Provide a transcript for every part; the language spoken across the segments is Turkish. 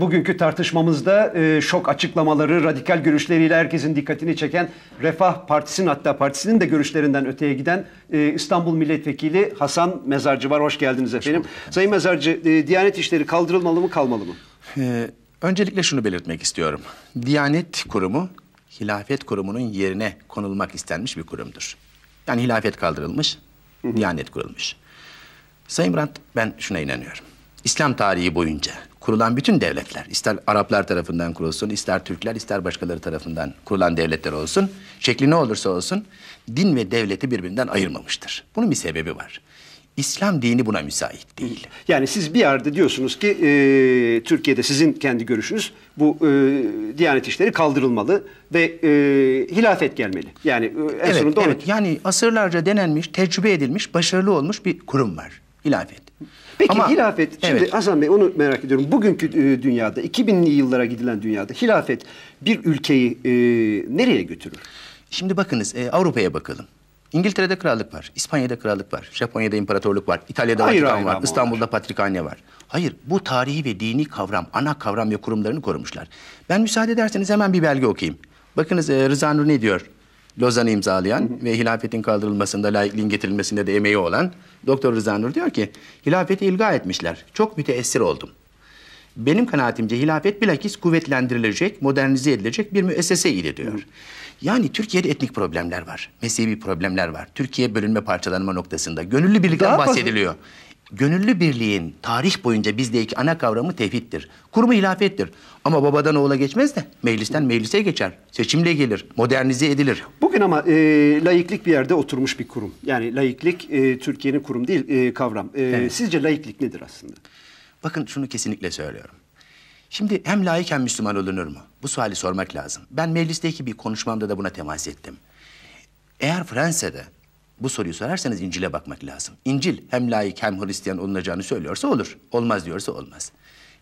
Bugünkü tartışmamızda e, şok açıklamaları, radikal görüşleriyle herkesin dikkatini çeken Refah Partisi'nin hatta partisinin de görüşlerinden öteye giden e, İstanbul Milletvekili Hasan Mezarcı var. Hoş geldiniz efendim. Sayın Mezarcı, e, Diyanet işleri kaldırılmalı mı kalmalı mı? Ee, öncelikle şunu belirtmek istiyorum. Diyanet Kurumu, Hilafet Kurumu'nun yerine konulmak istenmiş bir kurumdur. Yani hilafet kaldırılmış, Diyanet kurulmuş. Sayın Brandt, ben şuna inanıyorum. İslam tarihi boyunca kurulan bütün devletler, ister Araplar tarafından kurulsun, ister Türkler, ister başkaları tarafından kurulan devletler olsun, şekli ne olursa olsun, din ve devleti birbirinden ayırmamıştır. Bunun bir sebebi var. İslam dini buna müsait değil. Yani siz bir yerde diyorsunuz ki e, Türkiye'de sizin kendi görüşünüz bu e, Diyanet işleri kaldırılmalı ve e, hilafet gelmeli. Yani e, en Evet, sonunda onu- evet. Yani asırlarca denenmiş, tecrübe edilmiş, başarılı olmuş bir kurum var. Hilafet. Peki Ama- hilafet, şimdi Evet. Hasan Bey onu merak ediyorum. Bugünkü e, dünyada, 2000'li yıllara gidilen dünyada hilafet bir ülkeyi e, nereye götürür? Şimdi bakınız e, Avrupa'ya bakalım. İngiltere'de krallık var, İspanya'da krallık var, Japonya'da imparatorluk var, İtalya'da Ayrı Vatikan var, İstanbul'da patrikhane var. Hayır, bu tarihi ve dini kavram, ana kavram ve kurumlarını korumuşlar. Ben müsaade ederseniz hemen bir belge okuyayım. Bakınız e, Rıza Nur ne diyor? Lozan'ı imzalayan ve hilafetin kaldırılmasında, laikliğin getirilmesinde de emeği olan Doktor Rıza Nur diyor ki, hilafeti ilga etmişler. Çok müteessir oldum. Benim kanaatimce hilafet bilakis kuvvetlendirilecek, modernize edilecek bir müessese idi diyor. Yani Türkiye'de etnik problemler var, mezhebi problemler var. Türkiye bölünme parçalanma noktasında gönüllü birlikten Daha bahsediliyor. Gönüllü birliğin tarih boyunca bizdeki ana kavramı tevhiddir. Kurumu hilafettir. Ama babadan oğula geçmez de meclisten meclise geçer. Seçimle gelir, modernize edilir. Bugün ama e, laiklik bir yerde oturmuş bir kurum. Yani laiklik e, Türkiye'nin kurum değil e, kavram. E, Evet. Sizce laiklik nedir aslında? Bakın şunu kesinlikle söylüyorum. Şimdi hem layık hem Müslüman olunur mu? Bu suali sormak lazım. Ben meclisteki bir konuşmamda da buna temas ettim. Eğer Fransa'da bu soruyu sorarsanız İncil'e bakmak lazım. İncil hem layık hem Hristiyan olunacağını söylüyorsa olur. Olmaz diyorsa olmaz.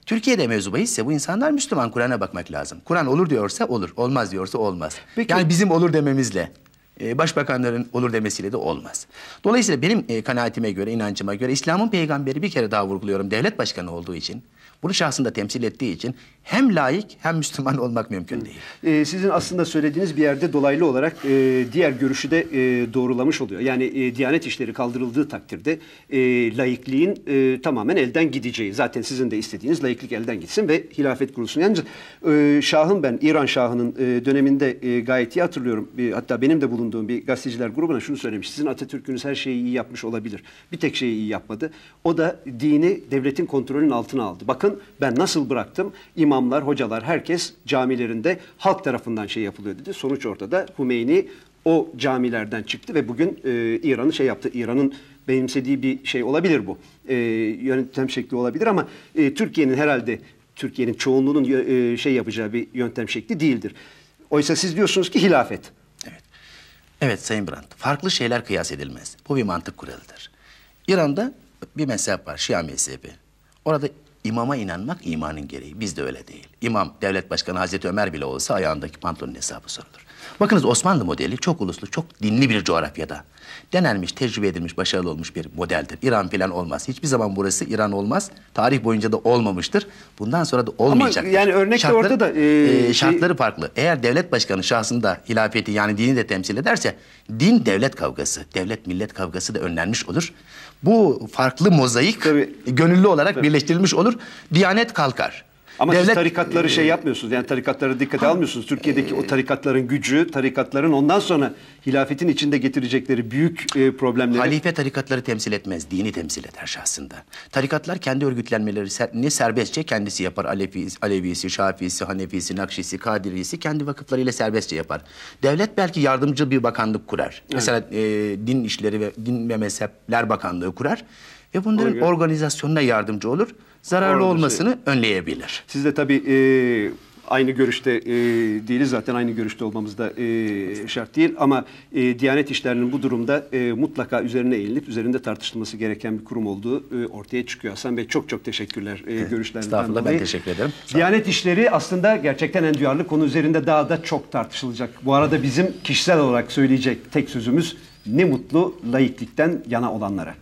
Türkiye'de mevzu bahisse bu insanlar Müslüman Kur'an'a bakmak lazım. Kur'an olur diyorsa olur, olmaz diyorsa olmaz. Peki- Yani bizim olur dememizle, e, başbakanların olur demesiyle de olmaz. Dolayısıyla benim e, kanaatime göre, inancıma göre İslam'ın peygamberi bir kere daha vurguluyorum. Devlet başkanı olduğu için, bunu şahsında temsil ettiği için hem layık hem Müslüman olmak mümkün değil. E, sizin aslında söylediğiniz bir yerde dolaylı olarak e, diğer görüşü de doğrulamış oluyor. Yani e, Diyanet işleri kaldırıldığı takdirde e, laikliğin e, tamamen elden gideceği. Zaten sizin de istediğiniz laiklik elden gitsin ve hilafet kurulsun. Yalnız Şah'ın ben İran Şah'ının döneminde gayet iyi hatırlıyorum. Hatta benim de bulunduğum bir gazeteciler grubuna şunu söylemiş. Sizin Atatürk'ünüz her şeyi iyi yapmış olabilir. Bir tek şeyi iyi yapmadı. O da dini devletin kontrolünün altına aldı. Bakın ben nasıl bıraktım? İmamlar, hocalar, herkes camilerinde halk tarafından şey yapılıyor dedi. Sonuç ortada. Hümeyni o camilerden çıktı ve bugün e, İran'ı şey yaptı. İran'ın benimsediği bir şey olabilir bu. E, yönetim şekli olabilir ama e, Türkiye'nin herhalde Türkiye'nin çoğunluğunun e, şey yapacağı bir yöntem şekli değildir. Oysa siz diyorsunuz ki hilafet. Evet. Sayın Brandt, farklı şeyler kıyas edilmez. Bu bir mantık kuralıdır. İran'da bir mezhep var, Şia mezhebi. Orada imama inanmak imanın gereği. Bizde öyle değil. İmam, devlet başkanı Hazreti Ömer bile olsa ayağındaki pantolonun hesabı sorulur. Bakınız Osmanlı modeli çok uluslu, çok dinli bir coğrafyada. Denenmiş, tecrübe edilmiş, başarılı olmuş bir modeldir. İran falan olmaz. Hiçbir zaman burası İran olmaz. Tarih boyunca da olmamıştır. Bundan sonra da olmayacaktır. yani örnek de Şartları- ortada, ee, ee, şey- şartları farklı. Eğer devlet başkanı şahsında hilafeti yani dini de temsil ederse din devlet kavgası, devlet millet kavgası da önlenmiş olur. Bu farklı mozaik Tabii. gönüllü olarak birleştirilmiş olur. Diyanet kalkar. Ama siz Devlet- tarikatları şey yapmıyorsunuz. Yani tarikatları dikkate almıyorsunuz. Türkiye'deki o tarikatların gücü, tarikatların ondan sonra hilafetin içinde getirecekleri büyük e, problemleri. Halife tarikatları temsil etmez, dini temsil eder şahsında. Tarikatlar kendi örgütlenmelerini serbestçe kendisi yapar. Alevisi, Alevisi, Şafisi, Hanefisi, Nakşisi, Kadirisi kendi vakıflarıyla serbestçe yapar. Devlet belki yardımcı bir bakanlık kurar. Mesela e, din işleri ve din ve mezhepler bakanlığı kurar. Ve bunların Organ- organizasyonuna yardımcı olur. Zararlı Orada olmasını önleyebilir. Siz de tabii e, aynı görüşte e, değiliz. Zaten aynı görüşte olmamız da e, şart değil. Ama e, Diyanet İşleri'nin bu durumda e, mutlaka üzerine eğilip üzerinde tartışılması gereken bir kurum olduğu e, ortaya çıkıyor. Hasan Bey çok çok teşekkürler e, görüşlerinizden Estağfurullah, ben teşekkür ederim. Diyanet İşleri aslında gerçekten en duyarlı konu üzerinde daha da çok tartışılacak. Bu arada bizim kişisel olarak söyleyecek tek sözümüz ne mutlu laiklikten yana olanlara.